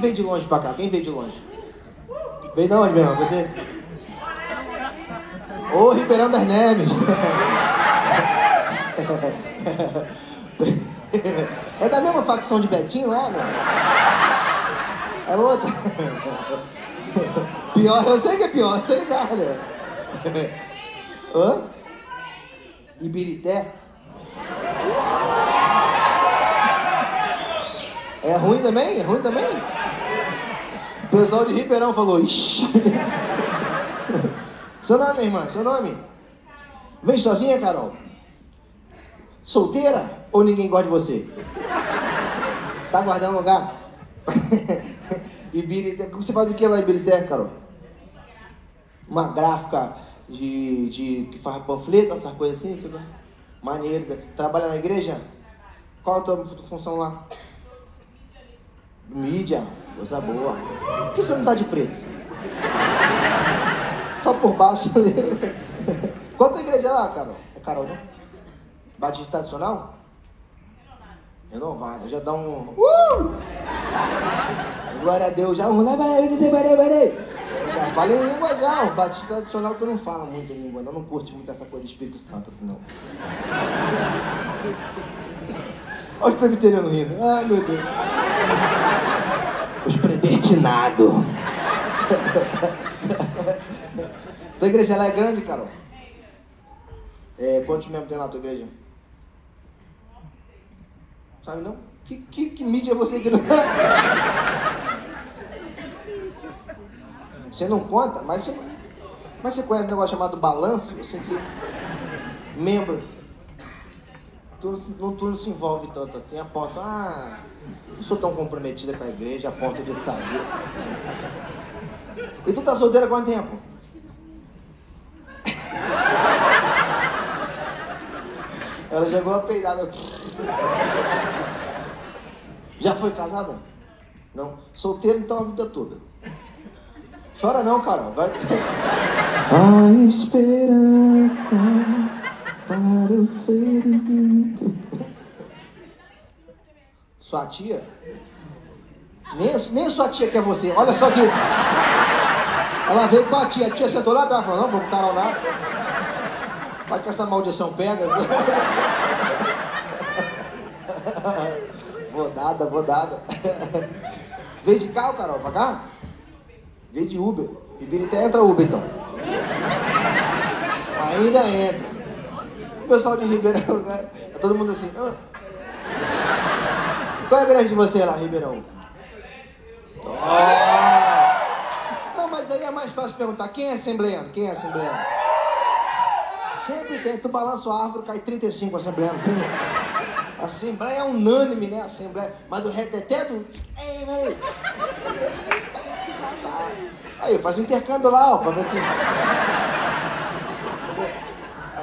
veio de longe pra cá? Quem veio de longe? Veio de onde, meu irmão? Você? Ô, Ribeirão das Neves. É da mesma facção de Betinho lá, não? É outra? Pior, eu sei que é pior, tá ligado? Hã? Ibirité? É ruim também? É ruim também? O pessoal de Ribeirão falou, ixi. Seu nome, irmã? Seu nome? Vem sozinha, Carol? Solteira? Ou ninguém gosta de você? Tá guardando lugar? Ibirité. Você faz o que lá em Ibirité, Carol? Uma gráfica de, de que faz panfleto, essas coisas assim, você? Maneiro. Trabalha na igreja? Qual a tua função lá? Mídia. Coisa boa. Por que você não tá de preto? Só por baixo ali. Qual a igreja lá, Carol? É Carol, né? Batista tradicional? Renovada, já dá um. Uh! Glória a Deus, já um. Já fala em língua já, o batista tradicional que eu não falo muito em língua, não, não curte muito essa coisa do Espírito Santo assim não. Olha os presbiterianos rindo. Ai meu Deus. Os predestinados. tua igreja é grande, Carol? É, quantos membros tem na tua igreja? Sabe não? Que, que, que mídia é você que não. Você não conta, mas você, mas você conhece um negócio chamado balanço? Você que. Membro. Tu, não, tu não se envolve tanto assim, a ponto, ah, não sou tão comprometida com a igreja a ponto de saber. E tu tá solteira há quanto tempo? Ela jogou a peidada. Já foi casada? Não. Solteiro então a vida toda. Chora não, Carol. Vai ter. A esperança para o. Sua tia? Nem, nem sua tia quer você. Olha só aqui. Ela veio com a tia. A tia sentou lá atrás. Falou, não, vou Carol lá. Vai que essa maldição pega. vou dada, vou dada. Veio de carro, Carol, pra cá? Veio de Uber. Ibirité entra Uber então. Ainda entra. Pessoal de Ribeirão, tá todo mundo assim. Ah. Qual é a igreja de você lá, Ribeirão? Oh. Não, mas aí é mais fácil perguntar. Quem é assembleano? Quem é assembleano? Sempre tem. Tu balança a árvore, cai 35 assembleano. A Assembleia é unânime, né? Assembleia. Mas do reteté do. Ei, velho. Aí, faz um intercâmbio lá, ó, pra ver se.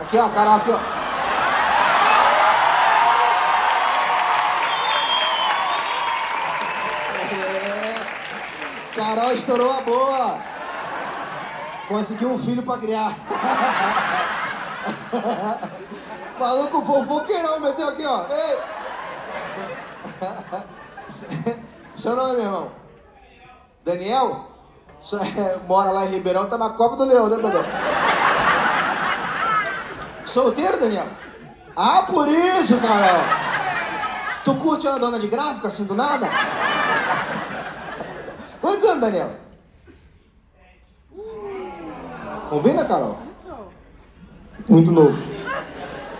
Aqui, ó, cara, aqui, ó. Carol estourou a boa. Conseguiu um filho pra criar. Maluco fofoqueirão, meteu aqui, ó. Ei. Seu nome, meu irmão? Daniel? É, mora lá em Ribeirão, tá na Copa do Leão, né, Daniel? Solteiro, Daniel? Ah, por isso, Carol. Tu curte uma dona de gráfica assim do nada? Quantos anos, Daniel? Combina, Carol? Muito novo.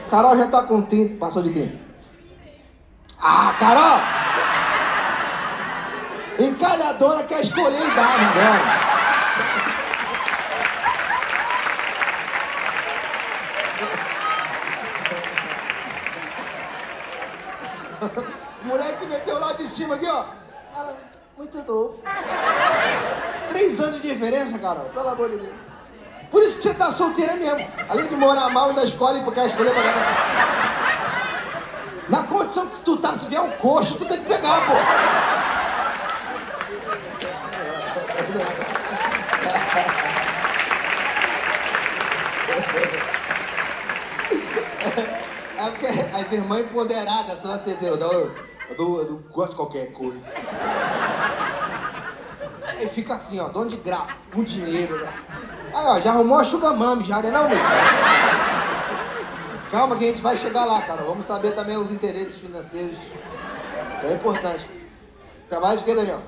Carol já tá com 30, passou de 30. Ah, Carol! Encalhadora quer escolher idade dela. Moleque meteu lá de cima aqui, ó. Muito novo. Três anos de diferença, Carol, pelo amor de Deus. Por isso que você tá solteira mesmo. Além de morar mal na escola e porque escolher pra Na condição que tu tá, se vier um coxo, tu tem que pegar, pô. É porque as irmãs empoderadas são assim, eu, eu, eu, eu gosto de qualquer coisa. Aí fica assim, ó, dono de graça, com dinheiro. Né? Aí, ó, já arrumou a Sugar Mami, já, né não, meu? Calma que a gente vai chegar lá, cara. Vamos saber também os interesses financeiros. É importante. Trabalho de quê, Daniel?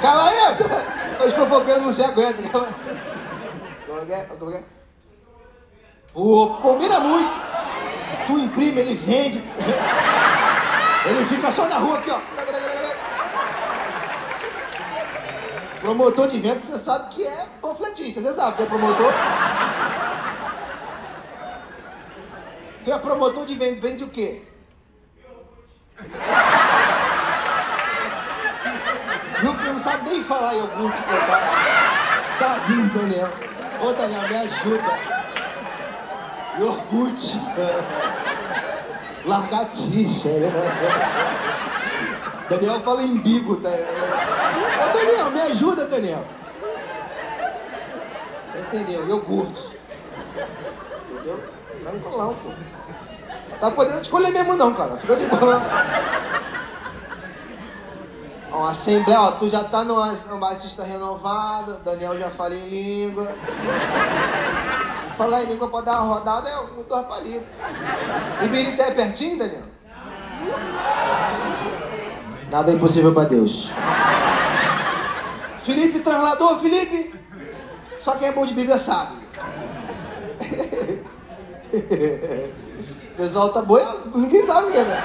Calma aí! Os fofoqueiros não se aguentam. Como é que é? Como é que é? Pô, combina muito. Tu imprime, ele vende. Ele fica só na rua aqui, ó. Promotor de evento, você sabe que é panfletista, você sabe que é promotor. Tu é promotor de vende, vende o quê? Viu que não sabe nem falar iogurte, tá? Tadinho, Daniel. Ô, Daniel, me ajuda. Iogurte. Largatixa. Né? Daniel fala em bigo, tá? Ô, Daniel, me ajuda, Daniel. Você entendeu? Iogurte. Entendeu? Tranquilão, pô. Tá podendo escolher mesmo não, cara. Fica de boa. Ó, Assembleia, ó, tu já tá no, no Batista renovado, Daniel já fala em língua. Falar em língua pra dar uma rodada é um dois palitos. Ibirité é pertinho, Daniel? Nada é impossível pra Deus. Felipe, traslador, Felipe. Só quem é bom de Bíblia sabe. O pessoal tá boiando, ninguém sabe é. Né?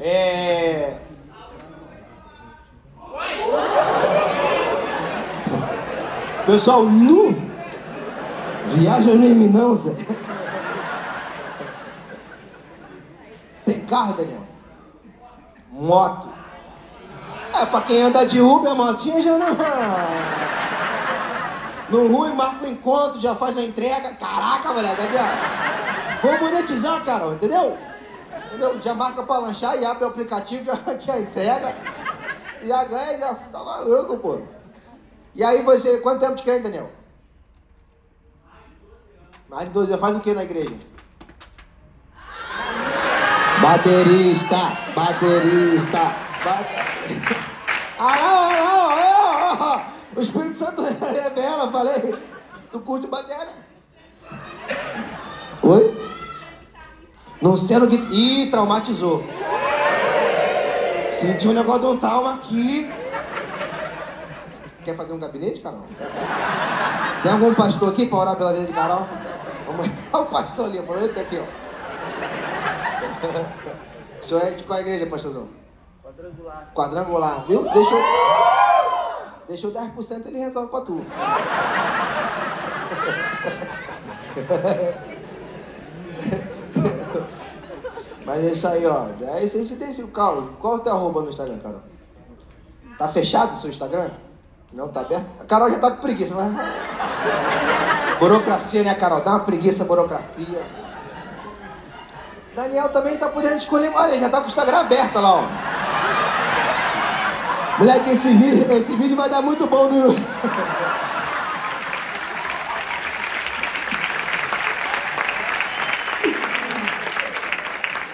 É. Pessoal nu. Viaja no M não, Zé. Tem carro, Daniel? Moto. É, pra quem anda de Uber, a motinha já não. No Rui, marca o encontro, já faz a entrega. Caraca, moleque, Vamos monetizar, Carol, entendeu? Entendeu? Já marca pra lanchar e abre o aplicativo, já, já entrega. Já ganha, já tá maluco, pô. E aí você, quanto tempo te quer, Daniel? Mais de 12 anos. Faz o que na igreja? Baterista, baterista, baterista. Ah, lá, lá, lá, O Espírito Santo revela, falei. Tu curte bateria? Oi? Não sendo que. Ih, traumatizou. Sentiu um negócio de um trauma aqui. Quer fazer um gabinete, Carol? Tem algum pastor aqui para orar pela vida de Carol? Vamos... O pastor ali, falou, eita aqui, ó. O senhor é de qual igreja, pastorzão? Quadrangular. Quadrangular, viu? Deixa eu... Deixa eu 10% ele resolve pra tu. Mas é isso aí, ó. É isso aí, você tem esse. Carlos, qual é o teu arroba no Instagram, Carol? Tá fechado o seu Instagram? Não, tá aberto? A Carol já tá com preguiça, mas. Burocracia, né, Carol? Dá uma preguiça, burocracia. Daniel também tá podendo escolher. Olha, já tá com o Instagram aberto lá, ó. Moleque, esse vídeo, esse vídeo vai dar muito bom no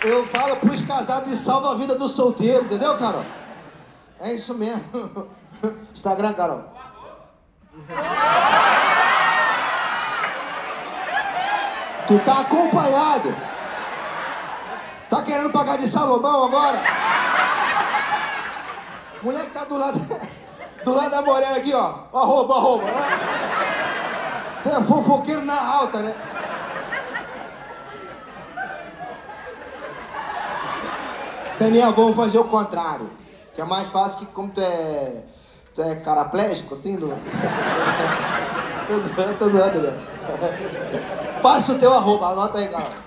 Eu falo pros casados e salva a vida do solteiro, entendeu, Carol? É isso mesmo. Instagram, Carol. Tu tá acompanhado. Tá querendo pagar de Salomão agora? Mulher que tá do lado, do lado da morena aqui, ó. Arroba, arroba. Né? É fofoqueiro na alta, né? Daniel, vamos fazer o contrário. Que é mais fácil que como tu é Tu é caraplégico, assim? No... tô zoando, né? Passa o teu arroba, anota aí, cara.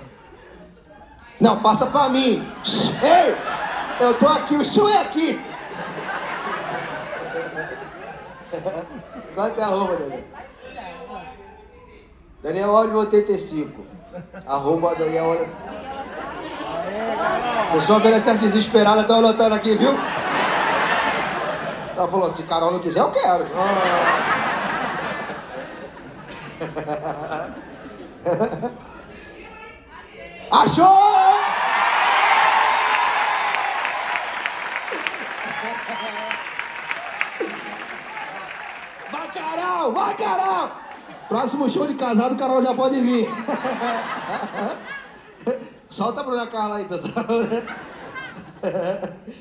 Não, passa pra mim. Ei! Eu tô aqui, o show é aqui. Quanto é arroba, Daniel? Daniel Olho 85. Arroba Daniel Olho. Pessoal vendo essa desesperada, estão anotando aqui, viu? Ela falou, se Carol não quiser, eu quero. Achou! Vai, Carol! Próximo show de casado, Carol já pode vir. Solta a Bruna Carla aí, pessoal.